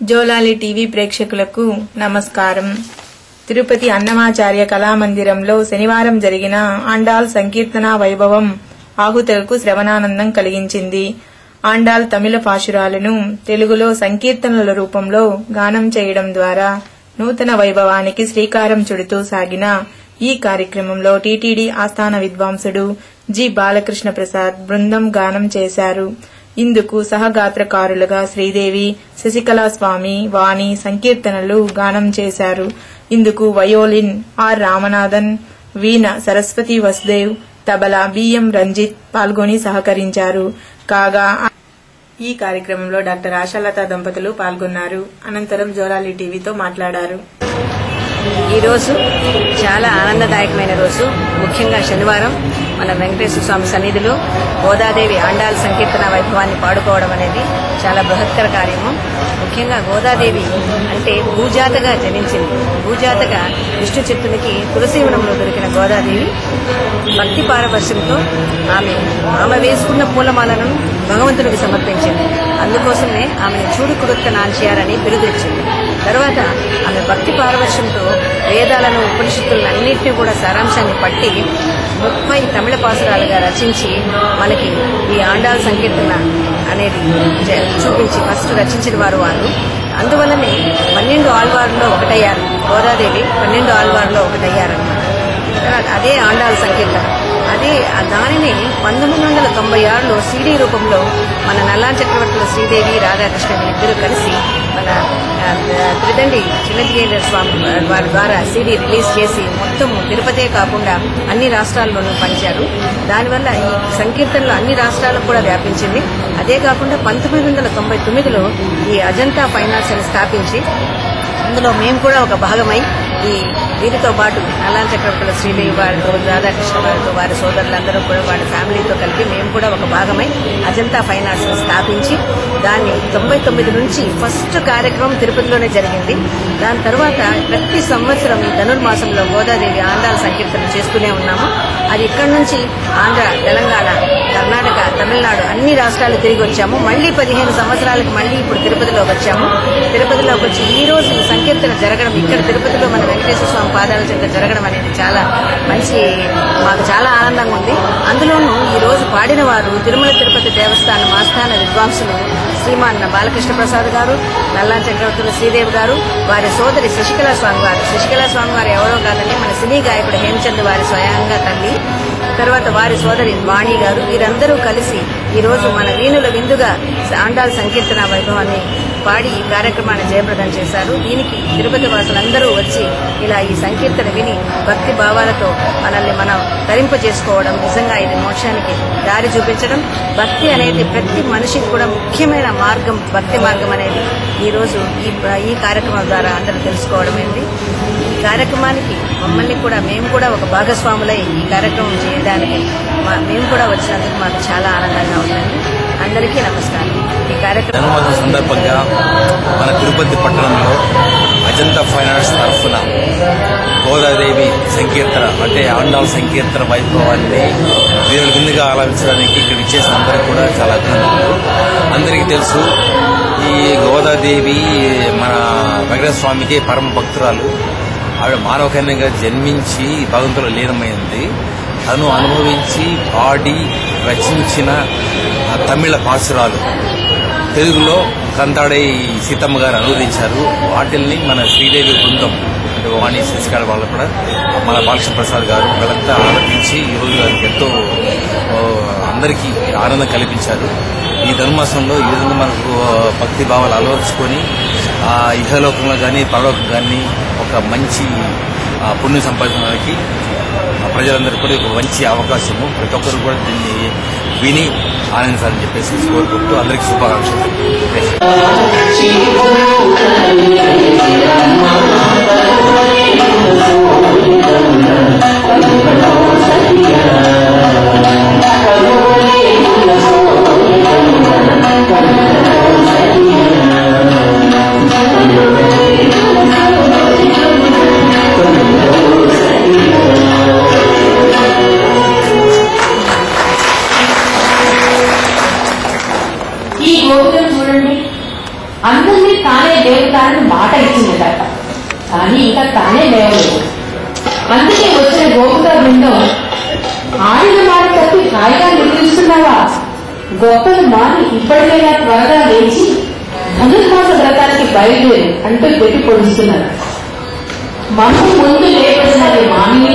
జోలాలి టీవీ ప్రేక్షకులకు నమస్కారం. తిరుపతి అన్నమాచార్య కళామందిరంలో శనివారం జరిగిన ఆండాల్ సంకీర్తన వైభవం ఆహుతులకు శ్రవణానందం కలిగించింది. ఆండాల్ తమిళ పాశురాలను తెలుగులో సంకీర్తనల రూపంలో గానం చేయడం ద్వారా నూతన వైభవానికి శ్రీకారం చుడుతూ సాగిన ఈ కార్యక్రమంలో టీటీడీ ఆస్థాన విద్వాంసుడు జి బాలకృష్ణ ప్రసాద్ బృందం గానం చేశారు. ఇందుకు సహగాత్రకారులుగా శ్రీదేవి శశికళా స్వామి వాణి సంకీర్తనలు గానం చేశారు. ఇందుకు వయోలిన్ ఆర్ రామనాథన్ వీణ సరస్వతి వసుదేవ్ తబలా బిఎం రంజిత్ పాల్గొని సహకరించారు. కాగా ఈ కార్యక్రమంలో డాక్టర్ ఆశాలత దంపతులు పాల్గొన్నారు. అనంతరం జోరాలి టీవీతో మాట్లాడారు. ఈరోజు చాలా ఆనందదాయకమైన రోజు. ముఖ్యంగా శనివారం మన వెంకటేశ్వర స్వామి సన్నిధిలో గోదాదేవి ఆండాల సంకీర్తన వైభవాన్ని పాడుకోవడం అనేది చాలా బృహత్తర కార్యము. ముఖ్యంగా గోదాదేవి అంటే భూజాతగా జనించింది. భూజాతగా విష్ణు చిత్తునికి తులసీవనంలో దొరికిన గోదాదేవి భక్తి పారవశ్యంతో ఆమె ఆమె వేసుకున్న పూలమాలను భగవంతుడికి సమర్పించింది. అందుకోసమే ఆమెను చూడు కుడుక్క నాంచియారని బిరుదిచ్చింది. తర్వాత ఆమె భక్తి పారవశ్యంతో వేదాలను ఉపనిషత్తులను అన్నింటినీ కూడా సారాంశాన్ని పట్టి ముప్పై తమిళ పాసురాలుగా రచించి మనకి ఈ ఆండాల సంకీర్తన అనేది చూపించి ఫస్ట్ రచించిన వారు వారు. అందువల్లనే పన్నెండు ఆళ్వార్లో ఒకటయ్యారు గోదాదేవి పన్నెండు ఆళ్వార్లో ఒకటయ్యారన్నమాట. అదే ఆండాల సంకీర్తన. అదే దానిని పంతొమ్మిది వందల తొంభై ఆరులో సీడీ రూపంలో మన నల్లా చక్రవర్తుల శ్రీదేవి రాధాకృష్ణ ఇద్దరు కలిసి మన ఆ, త్రిదండి స్వామి వారి ద్వారా సిడి రిలీజ్ చేసి మొత్తం తిరుపతే కాకుండా అన్ని రాష్ట్రాల్లోనూ పంచారు. దానివల్ల ఈ సంకీర్తనలు అన్ని రాష్ట్రాలకు కూడా వ్యాపించింది. అదే కాకుండా పంతొమ్మిది వందల తొంభై తొమ్మిదిలో ఈ అజంతా ఫైనాన్స్ అని స్థాపించి అందులో మేము కూడా ఒక భాగమై ఈ వీరితో పాటు నల్లాం చక్రవర్తుల శ్రీదేవి వారితో రాధాకృష్ణ వారితో వారి సోదరులందరూ కూడా వారి ఫ్యామిలీతో కలిపి మేము కూడా ఒక భాగమై అజంతా ఫైన్ ఆర్ట్స్ స్థాపించి దాన్ని తొంభై తొమ్మిది నుంచి ఫస్ట్ కార్యక్రమం తిరుపతిలోనే జరిగింది. దాని తర్వాత ప్రతి సంవత్సరం ధనుర్మాసంలో గోదాదేవి ఆండాల సంకీర్తన చేస్తూనే ఉన్నాము. అది ఇక్కడ నుంచి ఆంధ్ర తెలంగాణ తమిళనాడు అన్ని రాష్ట్రాలు తిరిగి వచ్చాము. మళ్ళీ పదిహేను సంవత్సరాలకు మళ్ళీ ఇప్పుడు తిరుపతిలోకి వచ్చాము. తిరుపతిలోకి వచ్చి ఈ రోజు ఈ సంకీర్తన జరగడం ఇక్కడ తిరుపతిలో మన వెంకటేశ్వర స్వామి పాదాల చెంత జరగడం అనేది చాలా మంచి మాకు చాలా ఆనందంగా ఉంది. అందులోనూ ఈ రోజు పాడిన వారు తిరుమల తిరుపతి దేవస్థానం ఆస్థాన విద్వాంసులు శ్రీమాన్ బాలకృష్ణ ప్రసాద్ గారు నల్లా చక్రవర్తుల శ్రీదేవి గారు వారి సోదరి శశికళ స్వామి వారు. శశికళ స్వామి వారు ఎవరో కాదండి మన సినీ గాయకుడు హేమచంద్ వారి స్వయంగా తల్లి తర్వాత వారి సోదరి వాణి గారు వీరందరూ కలిసి ఈరోజు మన వీణుల విందుగా ఆండాల సంకీర్తన వైభవాన్ని పాడి ఈ కార్యక్రమాన్ని జయప్రదం చేశారు. దీనికి తిరుపతి వాసులందరూ వచ్చి ఇలా ఈ సంకీర్తన విని భక్తి భావాలతో మనల్ని మనం తరింపజేసుకోవడం నిజంగా ఇది మోక్షానికి దారి చూపించడం. భక్తి అనేది ప్రతి మనిషికి కూడా ముఖ్యమైన మార్గం భక్తి మార్గం అనేది ఈరోజు ఈ ఈ కార్యక్రమం ద్వారా అందరూ తెలుసుకోవడం ఏంటి? కార్యక్రమానికి మమ్మల్ని కూడా మేము కూడా ఒక భాగస్వాములై ఈ కార్యక్రమం చేయడానికి మా- మేము కూడా వచ్చినందుకు మాకు చాలా ఆనందంగా ఉందండి. అందరికీ నమస్కారం. ఈ కార్యక్రమం సందర్భంగా మన తిరుపతి పట్టణంలో అజంతా ఫైనాన్స్ తరఫున గోదాదేవి సంకీర్తన అంటే ఆండాల్ సంకీర్తన వైభవాన్ని వీరుల ముందుగా ఆలపించడానికి ఇక్కడ ఇచ్చేసిన అందరికీ కూడా చాలా అభినందనలు. అందరికీ తెలుసు ఈ గోదాదేవి మన వెంకటేశ్వర స్వామికి పరమ భక్తురాలు. ఆవిడ మానవకన్యంగా జన్మించి భగవంతుడు లీనమైంది. తను అనుభవించి పాడి రచించిన తమిళ పాసురాలు. తెలుగులో కంతాడై సీతమ్మ గారు అనువదించారు. వాటిల్ని మన శ్రీదేవి బృందం అంటే వాణి శశికాడ వాళ్ళు కూడా మన బాలకృష్ణ ప్రసాద్ గారు వాళ్ళంతా ఆనందించి ఈరోజు గారికి ఎంతో అందరికీ ఆనందం కల్పించారు. ఈ ధనుమాసంలో ఈ విధంగా మనకు భక్తి భావాలు అలవర్చుకొని ఆ ఇహలోకంలో కానీ పరలోకం కానీ ఒక మంచి పుణ్యం సంపాదించడానికి ప్రజలందరూ కూడా ఒక మంచి అవకాశము. ప్రతి ఒక్కరు కూడా దీన్ని విని ఆనందించాలని చెప్పేసి కోరుకుంటూ అందరికీ శుభాకాంక్షలు. తానే లేవుతానని మాట ఇచ్చిందట. కానీ ఇంకా తానే లేవలేదు. అందుకే వచ్చిన గోపిక బృందం ఆడిన మాట తప్పి హాయిగా నిద్రిస్తున్నావా? గొప్పలు మాని ఇప్పటికైనా త్వరగా లేచి ధనుర్మాస వ్రతానికి బయలుదేరు అంటూ పెట్టి పొడుస్తున్నారు. మనం ముందు లేవచ్చినది మామిని